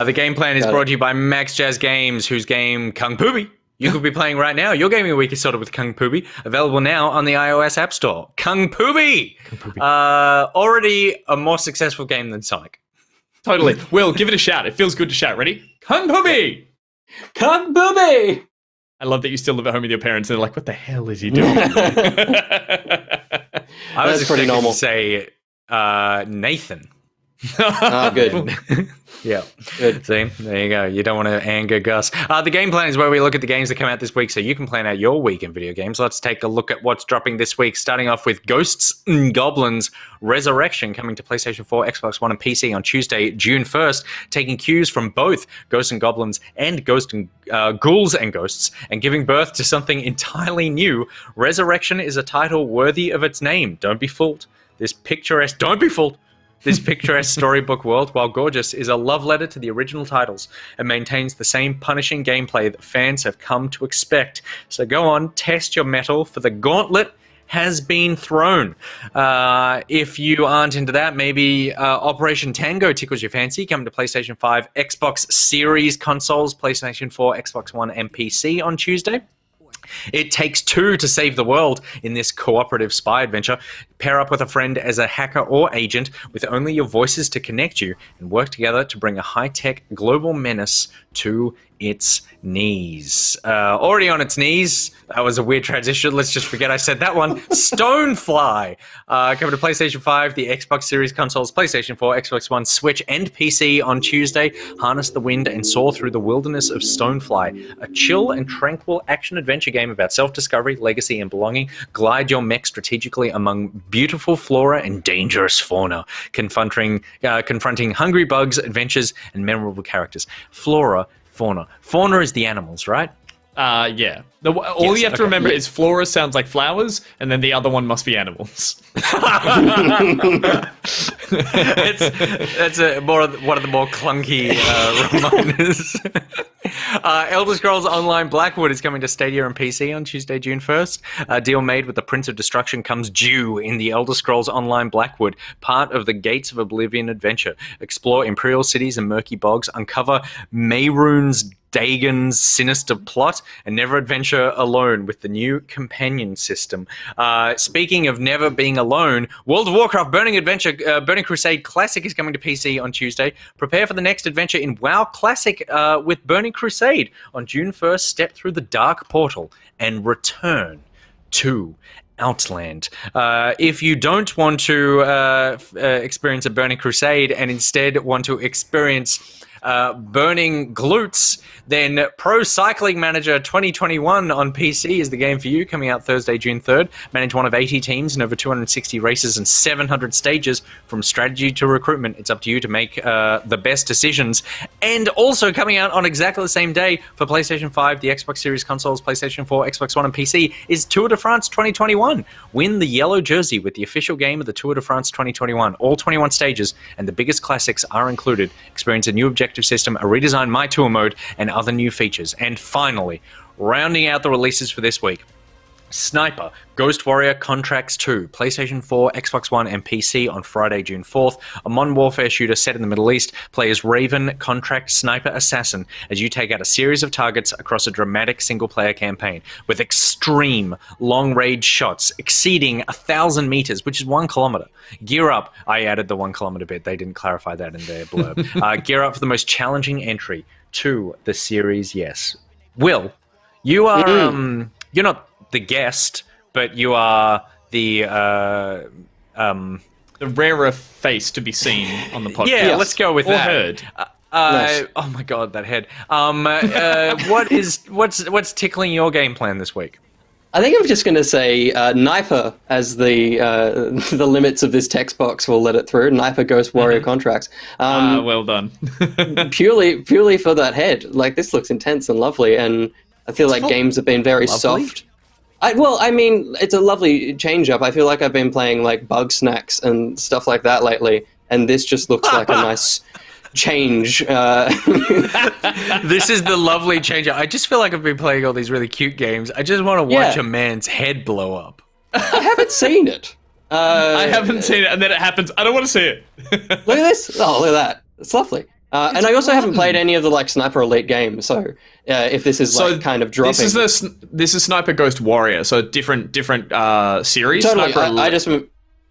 Uh, the game plan is Got it. brought to you by Max Jazz Games, whose game Kung Pooby you could be playing right now. Your gaming week is sorted with Kung Pooby, available now on the iOS App Store. Kung Pooby, uh, already a more successful game than Sonic. Totally. Will, give it a shout. It feels good to shout. Ready? Kung Pooby! Kung Booby! I love that you still live at home with your parents and they're like, what the hell is he doing? I was That's pretty normal. to say uh, Nathan. Ah, good. Yeah. Good. See, there you go. You don't want to anger Gus. Uh, the game plan is where we look at the games that come out this week so you can plan out your week in video games. Let's take a look at what's dropping this week, starting off with Ghosts and Goblins Resurrection coming to PlayStation 4, Xbox One, and PC on Tuesday, June 1st, taking cues from both Ghosts and Goblins and Ghost and uh, Ghouls and Ghosts and giving birth to something entirely new. Resurrection is a title worthy of its name. Don't be fooled. This picturesque, don't be fooled. This picturesque storybook world, while gorgeous, is a love letter to the original titles and maintains the same punishing gameplay that fans have come to expect. So go on, test your metal, for the gauntlet has been thrown. Uh, if you aren't into that, maybe uh, Operation Tango tickles your fancy. Come to PlayStation 5, Xbox Series consoles, PlayStation 4, Xbox One, and PC on Tuesday. It takes two to save the world in this cooperative spy adventure. Pair up with a friend as a hacker or agent with only your voices to connect you and work together to bring a high tech global menace to its knees. Uh, already on its knees. That was a weird transition. Let's just forget I said that one. Stonefly. Uh, coming to PlayStation 5, the Xbox Series consoles, PlayStation 4, Xbox One, Switch, and PC on Tuesday. Harness the wind and soar through the wilderness of Stonefly, a chill and tranquil action adventure game about self discovery, legacy, and belonging. Glide your mech strategically among beautiful flora and dangerous fauna, confronting, uh, confronting hungry bugs, adventures, and memorable characters. Flora, fauna. Fauna is the animals, right? uh, yeah. The, all Yes, you have to okay. remember is flora sounds like flowers, and then the other one must be animals. it's that's a more one of the more clunky uh, reminders. uh, Elder Scrolls Online Blackwood is coming to Stadia and PC on Tuesday, June first. A deal made with the Prince of Destruction comes due in the Elder Scrolls Online Blackwood, part of the Gates of Oblivion adventure. Explore imperial cities and murky bogs, uncover Mehrunes Dagon's sinister plot, and never adventure alone with the new companion system. Uh, speaking of never being alone, World of Warcraft Burning Adventure, uh, Burning Crusade Classic is coming to PC on Tuesday. Prepare for the next adventure in WoW Classic uh, with Burning Crusade on June 1st. Step through the dark portal and return to Outland. Uh, if you don't want to uh, uh, experience a Burning Crusade and instead want to experience uh, burning glutes, then Pro Cycling Manager 2021 on PC is the game for you, coming out Thursday, June 3rd. Manage one of 80 teams in over 260 races and 700 stages from strategy to recruitment. It's up to you to make uh, the best decisions. And also coming out on exactly the same day for PlayStation 5, the Xbox Series consoles, PlayStation 4, Xbox One, and PC is Tour de France 2021. Win the yellow jersey with the official game of the Tour de France 2021. All 21 stages and the biggest classics are included. Experience a new objective system, a redesigned My Tour mode, and other new features. And finally, rounding out the releases for this week. Sniper, Ghost Warrior Contracts 2, PlayStation 4, Xbox One, and PC on Friday, June 4th. A modern warfare shooter set in the Middle East. Play as Raven, Contract Sniper Assassin as you take out a series of targets across a dramatic single player campaign with extreme long range shots exceeding a thousand meters, which is one kilometer. Gear up. I added the one kilometer bit, they didn't clarify that in their blurb. uh, gear up for the most challenging entry to the series, yes. Will, you are. Um, you're not the guest, but you are the. Uh, um, the rarer face to be seen on the podcast. yeah, Yes. let's go with Or that. heard. Uh, Nice. Oh my god, that head. Um, uh, what is what's what's tickling your game plan this week? I think I'm just going to say uh, Niper as the uh, the limits of this text box will let it through. Niper Ghost Warrior contracts. Um, Ah, well done. purely purely for that head. Like this looks intense and lovely, and I feel like games have been very Lovely? soft. I, well, I mean, it's a lovely change up. I feel like I've been playing like Bugsnax and stuff like that lately, and this just looks like a nice change. Uh, This is the lovely change. up. I just feel like I've been playing all these really cute games. I just want to watch Yeah. a man's head blow up. I haven't seen it. Uh, I haven't seen it, and then it happens. I don't want to see it. Look at this! Oh, look at that! It's lovely. Uh, and I also haven't played any of the like Sniper Elite games, so uh, if this is like kind of dropping, This is the this is Sniper Ghost Warrior, so different different uh, series. totally. Sniper I, I just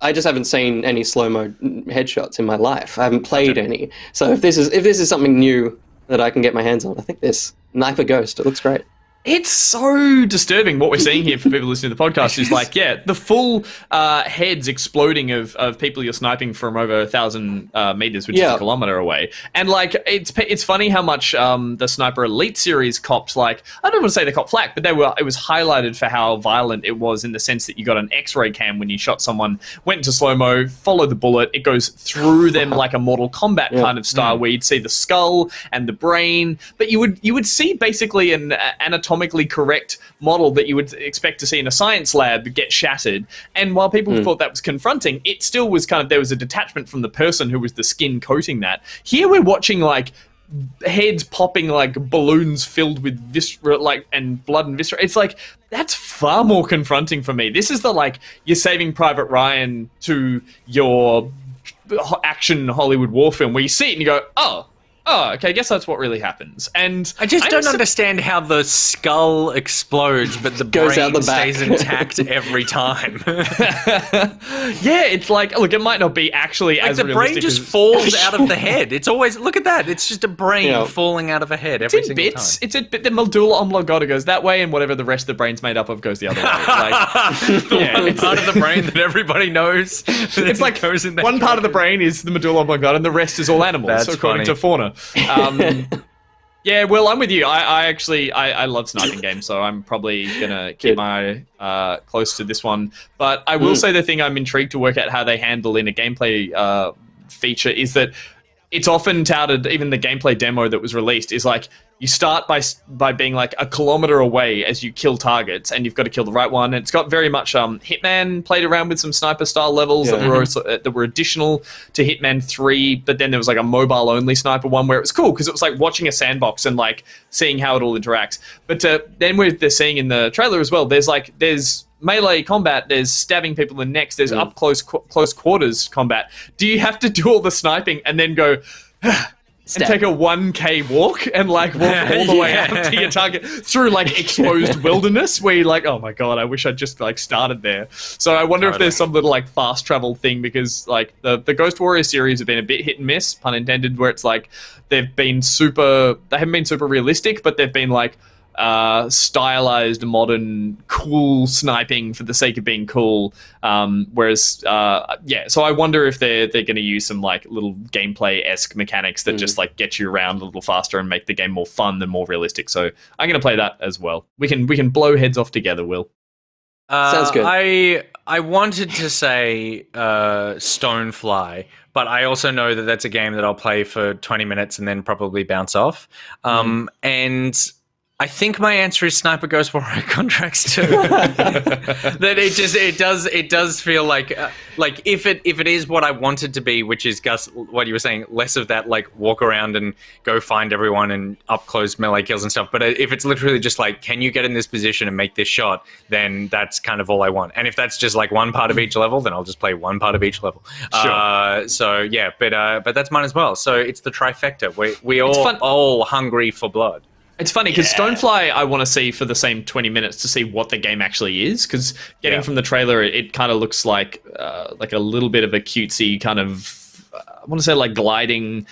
I just haven't seen any slow mo headshots in my life. I haven't played any. So if this is if this is something new that I can get my hands on, I think this Sniper Ghost. It looks great. It's so disturbing what we're seeing here for people listening to the podcast. Is like, yeah, the full uh, heads exploding of, of people you're sniping from over a thousand uh, meters, which is a kilometer away. And like, it's it's funny how much um, the Sniper Elite series copped. Like, I don't want to say they copped flack, but they were. It was highlighted for how violent it was in the sense that you got an X-ray cam when you shot someone, went into slow mo, followed the bullet, it goes through them like a Mortal Kombat Yeah. kind of style, where you'd see the skull and the brain, but you would you would see basically an uh, correct model that you would expect to see in a science lab get shattered. And while people hmm. thought that was confronting, it still was kind of there was a detachment from the person who was the skin coating that. Here we're watching like heads popping like balloons filled with viscera like and blood and viscera it's like that's far more confronting for me this is the like you're saving private ryan to your action hollywood war film where you see it and you go oh oh okay i guess that's what really happens and I just I'm don't su- understand how the skull explodes, but the Goes brain out the back. stays intact every time. yeah it's like look it might not be actually like as the brain just as- falls out of the head. It's always look at that. It's just a brain Yeah. falling out of a head every it's in single bits. time. It's a bit. The medulla oblongata goes that way, and whatever the rest of the brain's made up of goes the other way. Like, the Yeah, one it's- part of the brain that everybody knows. it's like goes in there. one part of the brain is the medulla oblongata, and the rest is all animals, That's according funny. to fauna. Um, yeah, well, I'm with you. I, I actually I, I love sniping games, so I'm probably gonna keep Good. my uh, close to this one. But I will Mm. say the thing I'm intrigued to work out how they handle in a gameplay uh, feature is that it's often touted, even the gameplay demo that was released is like you start by by being like a kilometer away as you kill targets, and you've got to kill the right one. And it's got very much um, Hitman played around with some sniper style levels that were also, uh, that were additional to Hitman Three. But then there was like a mobile only sniper one where it was cool because it was like watching a sandbox and like seeing how it all interacts. But uh, then we're they're seeing in the trailer as well. There's like there's melee combat. There's stabbing people in the necks. There's Mm. up close qu- close quarters combat. Do you have to do all the sniping and then go? and take a 1k walk and like walk all the way Yeah. out to your target through like exposed wilderness where you're like oh my god i wish i'd just like started there so i wonder if there's some little like fast travel thing because like the, the ghost warrior series have been a bit hit and miss pun intended where it's like they've been super they haven't been super realistic but they've been like uh, stylized, modern, cool sniping for the sake of being cool. Um, whereas, uh, yeah, so I wonder if they're they're going to use some like little gameplay esque mechanics that just like get you around a little faster and make the game more fun and more realistic. So I'm going to play that as well. We can we can blow heads off together, Will. Uh, Sounds good. I I wanted to say uh, Stonefly, but I also know that that's a game that I'll play for 20 minutes and then probably bounce off. Um, And I think my answer is Sniper Ghost Warrior Contracts too. that it just it does it does feel like uh, like if it if it is what I wanted to be, which is Gus, what you were saying, less of that like walk around and go find everyone and up close melee kills and stuff. But uh, if it's literally just like, can you get in this position and make this shot, then that's kind of all I want. And if that's just like one part of each level, then I'll just play one part of each level. Sure. Uh, so yeah, but uh, but that's mine as well. So it's the trifecta. We we all all hungry for blood. It's funny because Stonefly, I want to see for the same 20 minutes to see what the game actually is. Because getting Yeah. from the trailer, it, it kind of looks like uh, like a little bit of a cutesy kind of, uh, I want to say like gliding.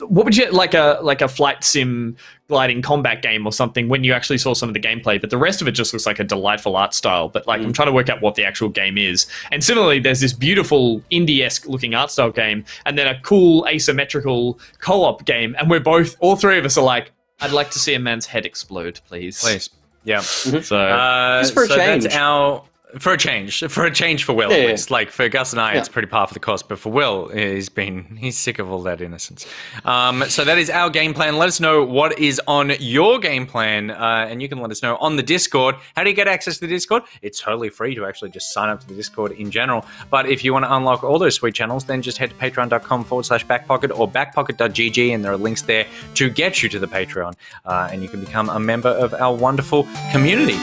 What would you like a like a flight sim gliding combat game or something when you actually saw some of the gameplay? But the rest of it just looks like a delightful art style. But like I'm trying to work out what the actual game is. And similarly, there's this beautiful indie esque looking art style game, and then a cool asymmetrical co op game. And we're both, all three of us are like. I'd like to see a man's head explode, please. Please, yeah. So Uh, Just for a so change. That's our for a change. For a change for Will, Yeah, yeah. Like for Gus and I, Yeah. it's pretty par for the course. But for Will, he's been he's sick of all that innocence. Um, so that is our game plan. Let us know what is on your game plan, uh, and you can let us know on the Discord. How do you get access to the Discord? It's totally free to actually just sign up to the Discord in general. But if you want to unlock all those sweet channels, then just head to patreon.com forward slash backpocket or backpocket.gg, and there are links there to get you to the Patreon, uh, and you can become a member of our wonderful community.